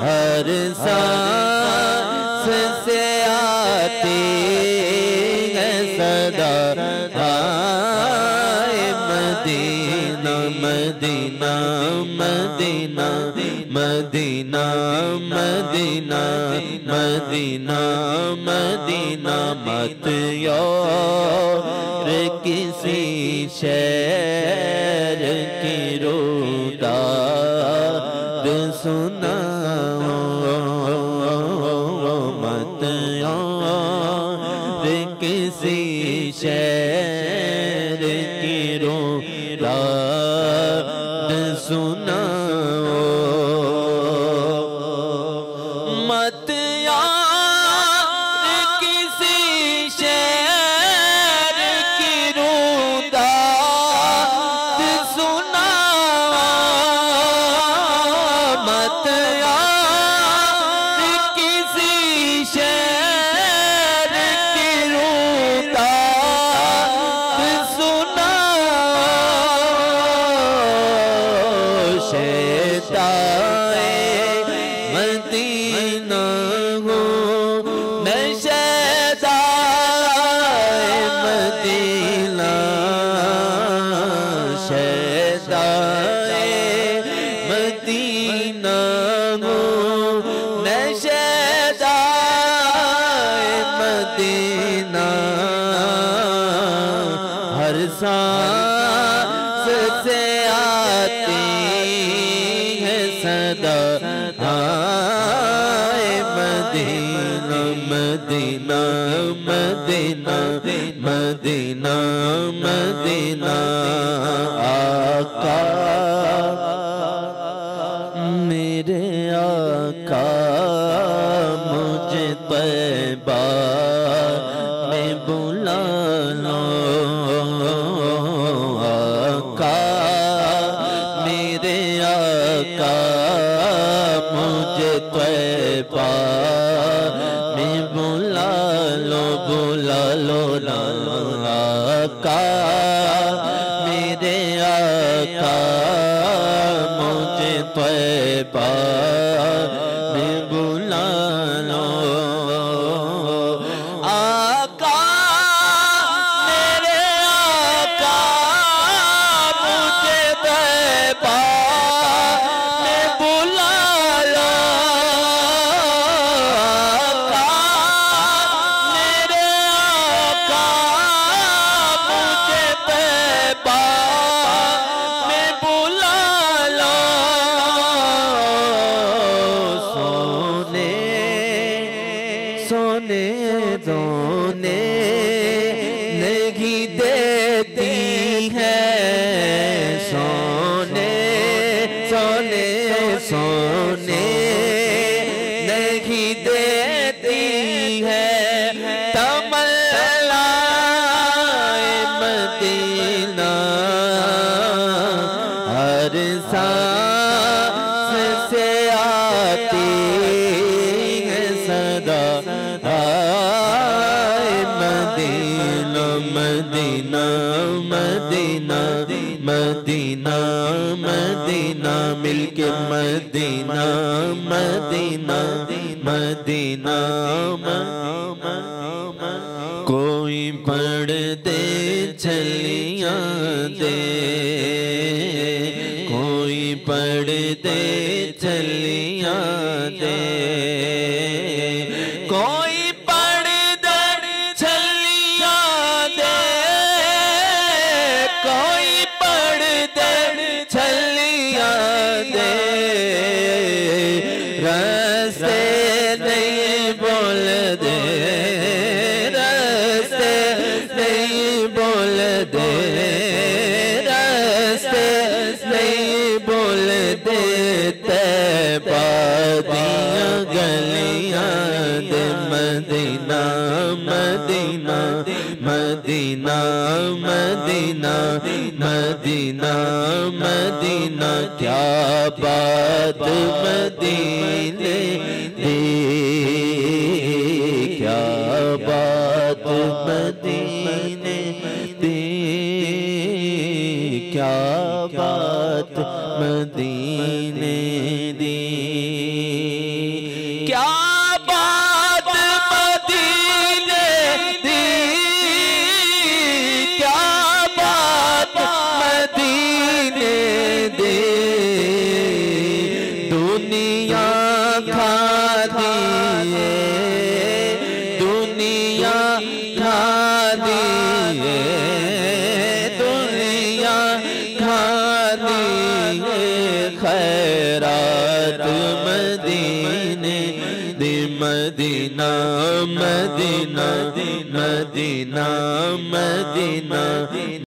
हर सांस से आती है सदा। हाय Medina Medina Medina Medina Medina Medina Medina मत यार किसी शहर না शैताए मदीना हो नशदाए मदीना हर सांस से आती है सदा मदीना मदीना मदीना मदीना। में बुला लो बुला लो ना आका मेरे आका मुझे पे। में सोने नहीं देती है। तमल्ला मदीना। हर सांस से आती है सदा। Medina Medina Medina Medina. Medina मिलके मदीना मदीना मदीना मदीना कोई पढ़ दे चलिया दे कोई पढ़ तैबादियाँ गलियाँ दे Medina Medina Medina Medina Medina Medina. क्या बात मदीने दी? क्या बात मदीने दी? क्या बात मदीने मदीना मदीना मदीना मदीना